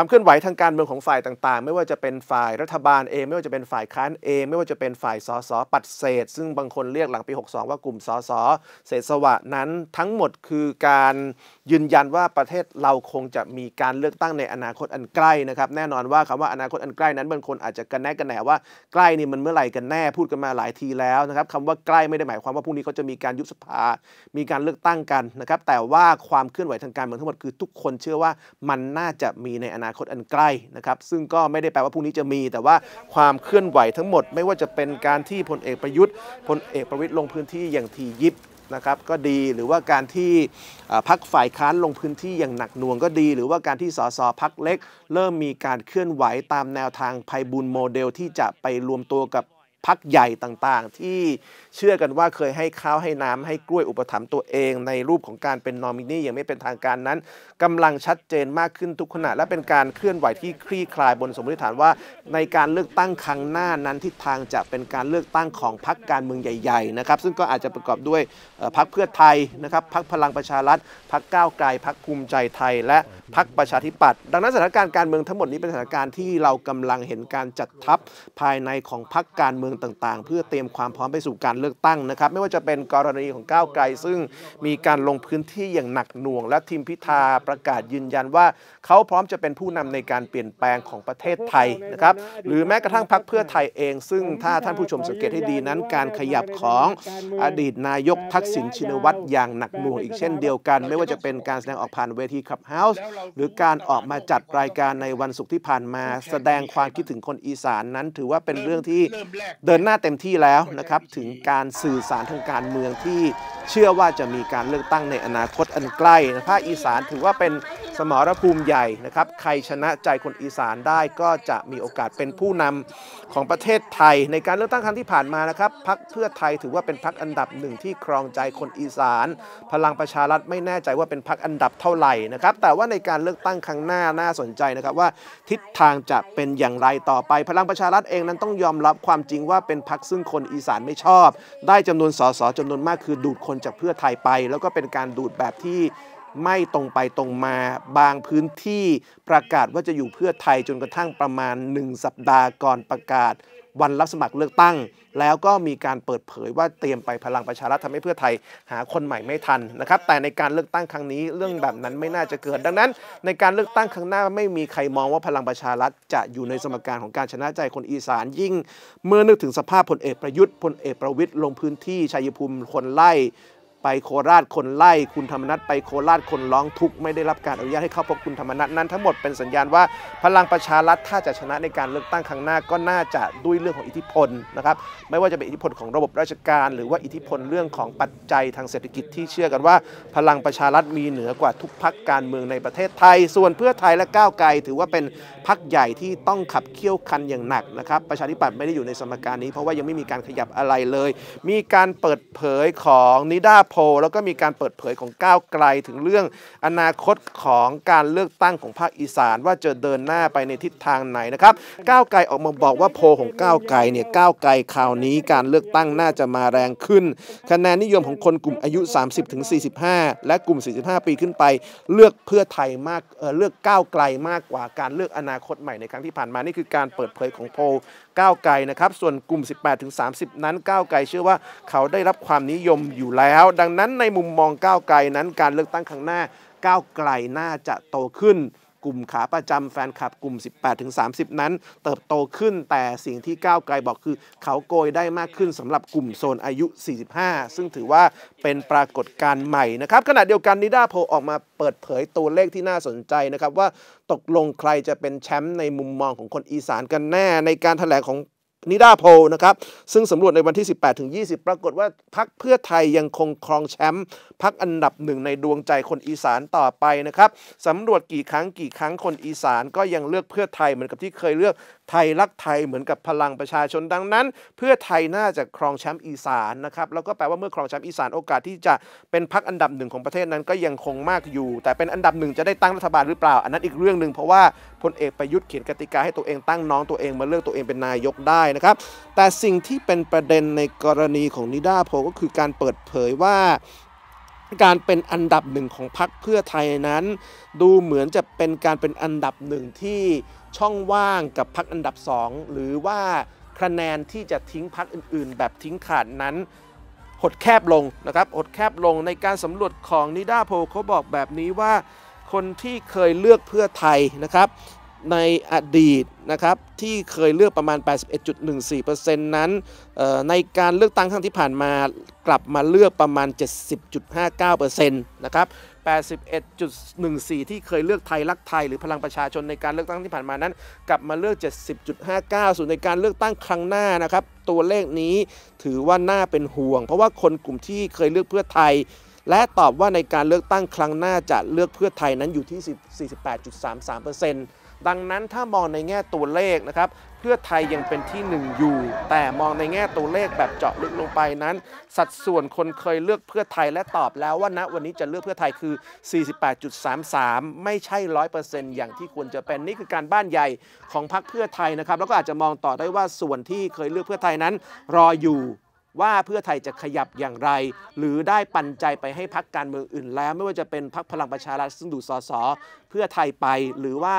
ความเคลื่อนไหวทางการเมืองของฝ่ายต่างๆ ไม่ว่าจะเป็นฝ่ายรัฐบาลเอง ไม่ว่าจะเป็นฝ่ายค้านเอง ไม่ว่าจะเป็นฝ่ายสสปัดเศษ ซึ่งบางคนเรียกหลังปี 62 ว่ากลุ่มสสเศษสวะนั้นทั้งหมดคือการยืนยันว่าประเทศเราคงจะมีการเลือกตั้งในอนาคตอันใกล้นะครับแน่นอนว่าคำว่าอนาคตอันใกล้นั้นบางคนอาจจะกันแน่กันแหนว่าใกล้นี่มันเมื่อไหร่กันแน่พูดกันมาหลายทีแล้วนะครับคำว่าใกล้ไม่ได้หมายความว่าพรุ่งนี้เขาจะมีการยุบสภา มีการเลือกตั้งกันนะครับแต่ว่าความเคลื่อนไหวทางการเมืองทั้งหมดคือทุกคนเชื่อว่ามันน่าจะมีในอนาคตอันใกล้นะครับซึ่งก็ไม่ได้แปลว่าพรุ่งนี้จะมี แต่ว่าความเคลื่อนไหวทั้งหมด ไม่ว่าจะเป็นการที่พลเอกประยุทธ์พลเอกประวิตยลงพื้นที่อย่างทียิบนะครับก็ดีหรือว่าการที่พักฝ่ายค้านลงพื้นที่อย่างหนักหน่วงก็ดี หรือว่าการที่สสพักเล็ก เริ่มมีการเคลื่อนไหวตามแนวทางไพบุญโมเดลที่จะไปรวมตัวกับ พักใหญ่ต่างๆ ที่เชื่อกันว่าเคยให้ข้าวให้น้ำให้กล้วยอุปถัมภ์ตัวเอง ในรูปของการเป็นนอมินีอย่างไม่เป็นทางการนั้นกำลังชัดเจนมากขึ้นทุกขณะ และเป็นการเคลื่อนไหวที่คลี่คลายบนสมมติฐานว่า ในการเลือกตั้งครั้งหน้านั้นทิศทางจะเป็นการเลือกตั้งของพรรคการเมืองใหญ่ๆนะครับซึ่งก็อาจจะประกอบด้วยพรรคเพื่อไทยนะครับพรรคพลังประชารัฐพรรคก้าวไกลพรรคภูมิใจไทย และพรรคประชาธิปัตย์ดังนั้นสถานการณ์การเมืองทั้งหมดนี้เป็นสถานการณ์ที่เรากำลังเห็นการจัดทัพภายในของพรรคการเมืองต่างๆ เพื่อเตรียมความพร้อมไปสู่การเลือกตั้งนะครับ ไม่ว่าจะเป็นกรณีของก้าวไกล ซึ่งมีการลงพื้นที่อย่างหนักหน่วง และทีมพิธาประกาศยืนยันว่า เขาพร้อมจะเป็นผู้นำในการเปลี่ยนแปลงของประเทศไทยนะครับหรือแม้กระทั่งพรรคเพื่อไทยเอง ซึ่งถ้าท่านผู้ชมสังเกตให้ดีนั้น การขยับของอดีตนายกทักษิณชินวัตรอย่างหนักหน่วงอีกเช่นเดียวกัน ไม่ว่าจะเป็นการแสดงออกผ่านเวทีคลับเฮาส์หรือการออกมาจัดรายการในวันศุกร์ที่ผ่านมา แสดงความคิดถึงคนอีสานนั้น ถือว่าเป็นเรื่องที่เดินหน้าเต็มที่แล้วนะครับถึงการสื่อสารทางการเมืองที่ เชื่อว่าจะมีการเลือกตั้งในอนาคตอันใกล้ภาคอีสานถือว่าเป็นสมรภูมิใหญ่นะครับ ใครชนะใจคนอีสานได้ก็จะมีโอกาสเป็นผู้นำของประเทศไทย ในการเลือกตั้งครั้งที่ผ่านมานะครับพักเพื่อไทยถือว่าเป็นพักอันดับหนึ่งที่ครองใจคนอีสาน พลังประชารัฐไม่แน่ใจว่าเป็นพักอันดับเท่าไหร่นะครับ แต่ว่าในการเลือกตั้งครั้งหน้าน่าสนใจนะครับว่าทิศทางจะเป็นอย่างไรต่อไป พลังประชารัฐเองนั้นต้องยอมรับความจริงว่าเป็นพักซึ่งคนอีสานไม่ชอบ ได้จำนวนสสจำนวนมากคือดูดคนจากเพื่อไทยไป แล้วก็เป็นการดูดแบบที่ไม่ตรงไปตรงมาบางพื้นที่ประกาศว่าจะอยู่เพื่อไทยจนกระทั่งประมาณ 1 สัปดาห์ก่อนประกาศ วันรับสมัครเลือกตั้ง แล้วก็มีการเปิดเผยว่าเตรียมไปพลังประชารัฐทำให้เพื่อไทยหาคนใหม่ไม่ทันนะครับแต่ในการเลือกตั้งครั้งนี้เรื่องแบบนั้นไม่น่าจะเกิด ดังนั้น ในการเลือกตั้งครั้งหน้าไม่มีใครมองว่าพลังประชารัฐจะอยู่ในสมการของการชนะใจคนอีสานยิ่ง เมื่อนึกถึงสภาพพลเอกประยุทธ์พลเอกประวิตยลงพื้นที่ชัยภูมิคนไล่ ไปโคราชคนไล่คุณธรรมนัฐไปโคราชคนร้องทุกข์ไม่ได้รับการอนุญาตให้เข้าพบคุณธรรมนัฐนั้นทั้งหมดเป็นสัญญาณว่าพลังประชารัฐถ้าจะชนะในการเลือกตั้งครั้งหน้าก็น่าจะด้วยเรื่องของอิทธิพลนะครับไม่ว่าจะเป็นอิทธิพลของระบบราชการ หรือว่าอิทธิพลเรื่องของปัจจัยทางเศรษฐกิจที่เชื่อกันว่า พลังประชารัฐมีเหนือกว่าทุกพักการเมืองในประเทศไทย ส่วนเพื่อไทยและก้าวไกลถือว่าเป็นพักใหญ่ที่ต้องขับเคี่ยวคันอย่างหนักนะครับประชาธิปัตย์ไม่ได้อยู่ในสมการนี้เพราะว่ายังไม่มีการขยับอะไรเลย มีการเปิดเผยของนิดาโพแล้วก็มีการเปิดเผยของก้าวไกลถึงเรื่องอนาคตของการเลือกตั้งของภาคอีสาน ว่าจะเดินหน้าไปในทิศทางไหนนะครับก้าวไกลออกมาบอกว่าโพของก้าวไกลเนี่ยก้าวไกลคราวนี้การเลือกตั้งน่าจะมาแรงขึ้น คะแนนนิยมของคนกลุ่มอายุ 30-45 และกลุ่ม 45 ปีขึ้นไป เลือกเพื่อไทยมากเเลือกก้าวไกลมากกว่าการเลือกอนาคตใหม่ในครั้งที่ผ่านมานี่คือการเปิดเผยของโพก้าวไกลนะครับส่วนกลุ่ม 18-30 นั้นก้าวไกลเชื่อว่าเขาได้รับความนิยมอยู่แล้วดังนั้นในมุมมองก้าวไกลนั้นการเลือกตั้งครั้งหน้าก้าวไกลน่าจะโตขึ้นกลุ่มขาประจำแฟนคลับกลุ่ม 18-30 นั้น เติบโตขึ้นแต่สิ่งที่ก้าวไกลบอกคือ เขาโกยได้มากขึ้นสำหรับกลุ่มโซนอายุ 45 ซึ่งถือว่าเป็นปรากฏการณ์ใหม่นะครับขณะเดียวกันนิดาโพออกมาเปิดเผยตัวเลขที่น่าสนใจนะครับว่าตกลงใครจะเป็นแชมป์ในมุมมองของคนอีสานกันแน่ ในการถแถลงของ นิดาโพนะครับ ซึ่งสำรวจในวันที่ 18 ถึง 20 ปรากฏว่าพักเพื่อไทยยังคงครองแชมป์พักอันดับหนึ่งในดวงใจคนอีสานต่อไปนะครับสำรวจกี่ครั้งกี่ครั้งคนอีสานก็ยังเลือกเพื่อไทยเหมือนกับที่เคยเลือกไทยรักไทยเหมือนกับพลังประชาชนดังนั้น เพื่อไทยน่าจะครองแชมป์อีสานนะครับแล้วก็แปลว่าเมื่อครองแชมป์อีสานโอกาสที่จะเป็นพักอันดับหนึ่งของประเทศนั้นก็ยังคงมากอยู่ แต่เป็นอันดับหนึ่งจะได้ตั้งรัฐบาลหรือเปล่า อันนั้นอีกเรื่องหนึ่งเพราะว่าพลเอกประยุทธ์เขียนกติกาให้ตัวเองตั้งน้องตัวเองมาเลือกตัวเองเป็นนายกได้นะครับ แต่สิ่งที่เป็นประเด็นในกรณีของนิดาโพก็คือการเปิดเผยว่าการเป็นอันดับหนึ่งของพรรคเพื่อไทยนั้น ดูเหมือนจะเป็นการเป็นอันดับหนึ่งที่ช่องว่างกับพรรคอันดับสองหรือว่าคะแนนที่จะทิ้งพรรคอื่น ๆ แบบทิ้งขาดนั้นหดแคบลงนะครับหดแคบลงในการสำรวจของนิดาโพเขาบอกแบบนี้ว่าคนที่เคยเลือกเพื่อไทยนะครับ ในอดีตนะครับที่เคยเลือกประมาณ 81.14%นั้นเอ่อในการเลือกตั้งครั้งที่ผ่านมากลับมาเลือกประมาณ 70.59%นะครับ 81.14 ที่เคยเลือกไทยรักไทย หรือพลังประชาชนในการเลือกตั้งที่ผ่านมานั้น กลับมาเลือก 70.59 ส่วนในการเลือกตั้งครั้งหน้านะครับตัวเลขนี้ถือว่าน่าเป็นห่วง เพราะว่าคนกลุ่มที่เคยเลือกเพื่อไทยและตอบว่าในการเลือกตั้งครั้งหน้าจะเลือกเพื่อไทยนั้นอยู่ที่ 48.33% ดังนั้นถ้ามองในแง่ตัวเลขนะครับเพื่อไทยยังเป็นที่หนึ่งอยู่ แต่มองในแง่ตัวเลขแบบเจาะลึกลงไปนั้น สัดส่วนคนเคยเลือกเพื่อไทยและตอบแล้วว่าณวันนี้จะเลือกเพื่อไทยคือ 48.33 ไม่ใช่ 100%อย่างที่ควรจะเป็นนี่คือการบ้านใหญ่ของพรรคเพื่อไทยนะครับ แล้วก็อาจจะมองต่อได้ว่าส่วนที่เคยเลือกเพื่อไทยนั้น รออยู่ว่าเพื่อไทยจะขยับอย่างไร หรือได้ปันใจไปให้พักการเมืองอื่นแล้ว ไม่ว่าจะเป็นพักพลังประชารัฐซึ่งดูสสเพื่อไทยไป หรือว่า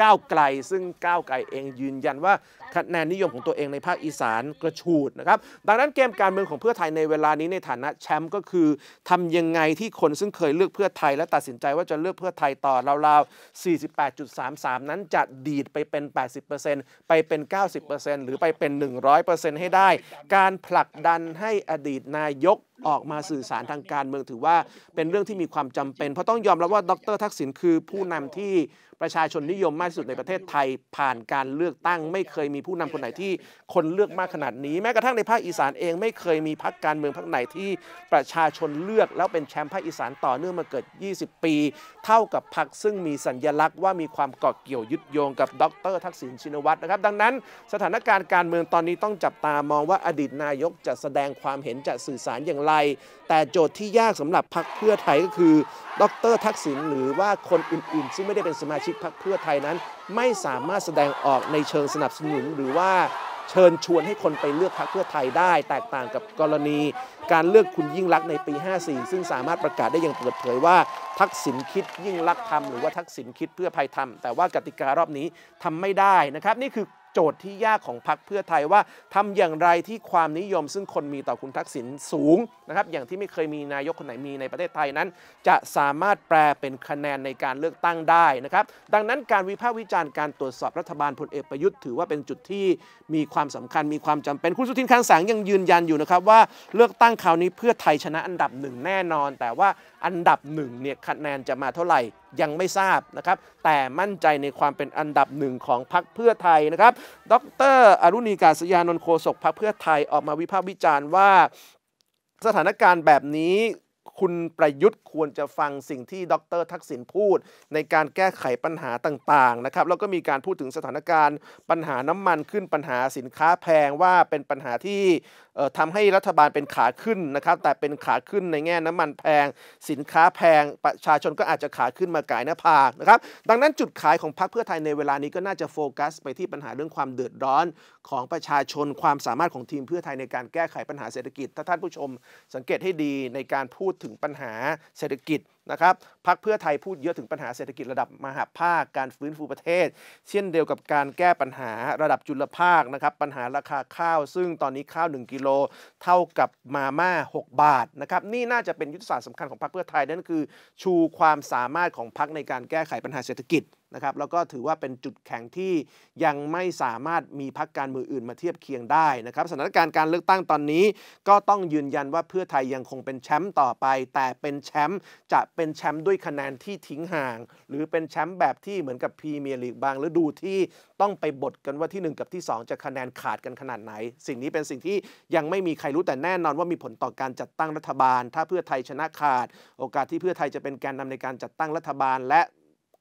ก้าวไกล ซึ่งก้าวไกลเองยืนยันว่าคะแนนนิยมของตัวเองในภาคอีสานกระฉูดนะครับ ดังนั้นเกมการเมืองของเพื่อไทยในเวลานี้ในฐานะแชมป์ก็คือทำยังไงที่คนซึ่งเคยเลือกเพื่อไทย และตัดสินใจว่าจะเลือกเพื่อไทยต่อราวๆ 48.33 นั้นจะดีดไปเป็น 80%ไปเป็น 90%หรือไปเป็น 100%ให้ได้ การผลักดันให้อดีตนายกออกมาสื่อสารทางการเมืองถือว่าเป็นเรื่องที่มีความจำเป็น เพราะต้องยอมรับว่าดรทักษิณคือผู้นำที่ ประชาชนนิยมมากที่สุดในประเทศไทย ผ่านการเลือกตั้ง ไม่เคยมีผู้นำคนไหนที่คนเลือกมากขนาดนี้ แม้กระทั่งในภาคอีสานเองไม่เคยมีพรรคการเมืองพรรคไหนที่ประชาชนเลือกแล้วเป็นแชมป์ภาคอีสานต่อเนื่องมาเกิด 20 ปี เท่ากับพรรคซึ่งมีสัญญลักษณ์ว่ามีความเกาะเกี่ยวยึดโยงกับดร ทักษิณชินวัตรนะครับ ดังนั้นสถานการณ์การเมืองตอนนี้ต้องจับตามองว่าอดีตนายกจะแสดงความเห็นจะสื่อสารอย่างไร แต่โจทย์ที่ยากสำหรับพรรคเพื่อไทยก็คือ ดร ทักษิณหรือว่าคนอื่นๆ ซึ่งไม่ได้เป็นสมาชิกชิพรรคเพื่อไทยนั้น ไม่สามารถแสดงออกในเชิงสนับสนุน หรือว่าเชิญชวนให้คนไปเลือกพรรคเพื่อไทยได้ แตกต่างกับกรณี การเลือกคุณยิ่งลักษณ์ในปี 54 ซึ่งสามารถประกาศได้อย่างเปิดเผยว่า ทักษิณคิดยิ่งลักษณ์ทำหรือว่าทักษิณคิดเพื่อไทยทำแต่ว่ากติการอบนี้ทำไม่ได้นะครับนี่คือ โจทย์ที่ยากของพรรคเพื่อไทยว่าทำอย่างไรที่ความนิยมซึ่งคนมีต่อคุณทักษิณสูงนะครับอย่างที่ไม่เคยมีนายกคนไหนมีในประเทศไทยนั้น จะสามารถแปลเป็นคะแนนในการเลือกตั้งได้นะครับดังนั้นการวิพากษ์วิจารณ์การตรวจสอบรัฐบาลพลเอกประยุทธ์ถือว่าเป็นจุดที่มีความสำคัญมีความจำเป็นคุณสุทินคลังแสงยังยืนยันอยู่นะครับว่าเลือกตั้งคราวนี้เพื่อไทยชนะอันดับหนึ่งแน่นอน แต่ว่าอันดับหนึ่งเนี่ยคะแนนจะมาเท่าไหร่ยังไม่ทราบนะครับแต่มั่นใจในความเป็นอันดับหนึ่งของพรรคเพื่อไทยนะครับดรอรุณีกาศยานนท์โคศกพรรคเพื่อไทยออกมาวิพากษ์วิจารณ์ว่าสถานการณ์แบบนี้ คุณประยุทธ์ควรจะฟังสิ่งที่ดรทักษิณพูด ในการแก้ไขปัญหาต่างๆนะครับแล้วก็มีการพูดถึงสถานการณ์ปัญหาน้ำมันขึ้นปัญหาสินค้าแพงว่าเป็นปัญหาที่ทำให้รัฐบาลเป็นขาขึ้นนะครับแต่เป็นขาขึ้นในแง่น้ำมันแพง สินค้าแพงประชาชนก็อาจจะขาขึ้นมาก่ายหน้าผากนะครับดังนั้นจุดขายของพรรคเพื่อไทยในเวลานี้ก็น่าจะโฟกัส ไปที่ปัญหาเรื่องความเดือดร้อน ของประชาชนความสามารถของทีมเพื่อไทยในการแก้ไขปัญหาเศรษฐกิจ ถ้าท่านผู้ชมสังเกตให้ดีในการพูดถึงปัญหาเศรษฐกิจ นะครับพักเพื่อไทยพูดเยอะถึงปัญหาเศรษฐกิจระดับมหาภาคการฟื้นฟูประเทศ เช่นเดียวกับการแก้ปัญหาระดับจุลภาคนะครับปัญหาราคาข้าว ซึ่งตอนนี้ข้าว 1 กิโลเท่ากับมาม่า 6 บาทนะครับนี่น่าจะเป็นยุทธศาสตร์สำคัญของพรรคเพื่อไทยนั่นคือ ชูความสามารถของพรรคในการแก้ไขปัญหาเศรษฐกิจนะครับแล้วก็ถือว่าเป็นจุดแข็งที่ยังไม่สามารถมีพรรคการเมืองอื่นมาเทียบเคียงได้นะครับสถานการณ์การเลือกตั้งตอนนี้ ก็ต้องยืนยันว่าเพื่อไทยยังคงเป็นแชมป์ต่อไป แต่เป็นแชมป์จะเเป็นแชมป์ด้วยคะแนนที่ทิ้งห่าง หรือเป็นแชมป์แบบที่เหมือนกับพรีเมียร์ลีกบางฤดูที่ต้องไปบทกันว่าที่ 1 กับที่ 2 จะคะแนนขาดกันขนาดไหน สิ่งนี้เป็นสิ่งที่ยังไม่มีใครรู้แต่แน่นอนว่ามีผลต่อการจัดตั้งรัฐบาล ถ้าเพื่อไทยชนะขาด โอกาสที่เพื่อไทยจะเป็นแกนนำในการจัดตั้งรัฐบาลและ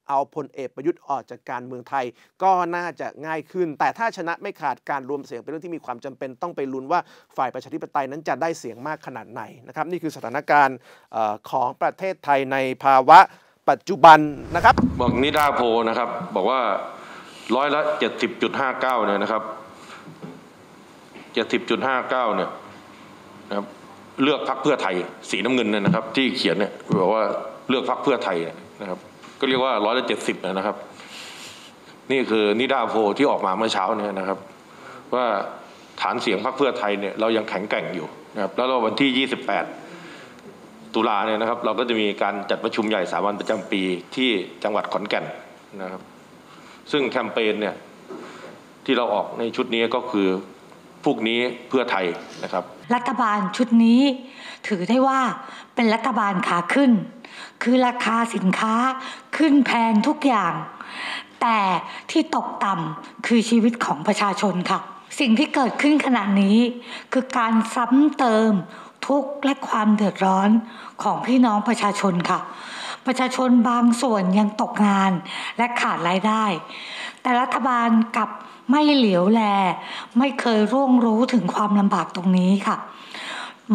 เอาพลเอกประยุทธ์ออกจากการเมืองไทย ก็น่าจะง่ายขึ้น แต่ถ้าชนะไม่ขาดการรวมเสียงเป็นเรื่องที่มีความจำเป็นต้องไปลุ้นว่าฝ่ายประชาธิปไตยนั้นจะได้เสียงมากขนาดไหนนะครับนี่คือสถานการณ์ของประเทศไทยในภาวะปัจจุบันนะครับ บอกนิดาโพนะครับ บอกว่าร้อยละเจ็ดสิบจุดห้าเก้าเนี่ยนะครับเจ็ดสิบจุดห้าเก้าเนี่ยนะครับเลือกพักเพื่อไทย สีน้ำเงินเนี่ยนะครับ ที่เขียนเนี่ยบอกว่าเลือกพักเพื่อไทยนะครับ ก็เรียกว่าร้อยละเจ็ดสิบนะครับ นี่คือนิดาโพที่ออกมาเมื่อเช้าเนี่ยนะครับ ว่าฐานเสียงพรรคเพื่อไทยเนี่ยเรายังแข็งแกร่งอยู่นะครับแล้ววันที่ 28 ตุลาเนี่ยนะครับ เราก็จะมีการจัดประชุมใหญ่สามัญประจำปีที่จังหวัดขอนแก่นนะครับ ซึ่งแคมเปญเนี่ยที่เราออกในชุดนี้ก็คือพวกนี้เพื่อไทยนะครับ รัฐบาลชุดนี้ถือได้ว่าเป็นรัฐบาลขาขึ้น คือราคาสินค้าขึ้นแพงทุกอย่าง แต่ที่ตกต่ำคือชีวิตของประชาชนค่ะ สิ่งที่เกิดขึ้นขณะนี้ คือการซ้ำเติมทุกข์และความเดือดร้อนของพี่น้องประชาชนค่ะ ประชาชนบางส่วนยังตกงานและขาดรายได้ แต่รัฐบาลกลับไม่เหลียวแล ไม่เคยร่วงรู้ถึงความลำบากตรงนี้ค่ะ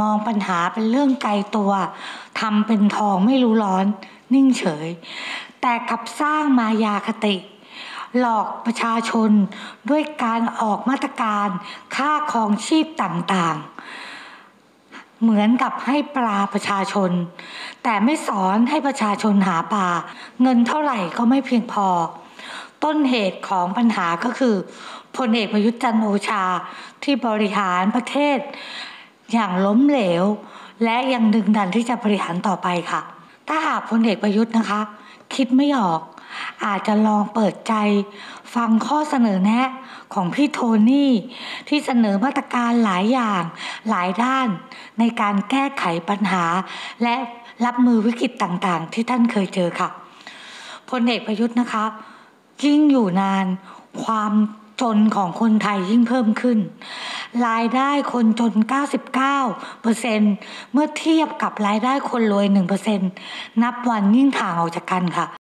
มองปัญหาเป็นเรื่องไกลตัวทำเป็นทองไม่รู้ร้อน นิ่งเฉย แต่กลับสร้างมายาคติ หลอกประชาชนด้วยการออกมาตรการค่าครองชีพต่างๆ เหมือนกับให้ปลาประชาชน แต่ไม่สอนให้ประชาชนหาปลาเงินเท่าไหร่ก็ไม่เพียงพอ ต้นเหตุของปัญหาก็คือพลเอกประยุทธ์จันโอชาที่บริหารประเทศ อย่างล้มเหลว และยังดึงดันที่จะบริหารต่อไปค่ะ ถ้าหากพลเอกประยุทธ์นะคะ คิดไม่ออก อาจจะลองเปิดใจ ฟังข้อเสนอแนะของพี่โทนี่ ที่เสนอมาตรการหลายอย่างหลายด้าน ในการแก้ไขปัญหา และรับมือวิกฤตต่างๆ ที่ท่านเคยเจอค่ะพลเอกประยุทธ์นะคะยิ่งอยู่นานความจนของคนไทยยิ่งเพิ่มขึ้น รายได้คนจน 99เปอร์เซ็นเมื่อเทียบกับรายได้คนรวย 1%นับวันยิ่งห่างออกจากกันค่ะ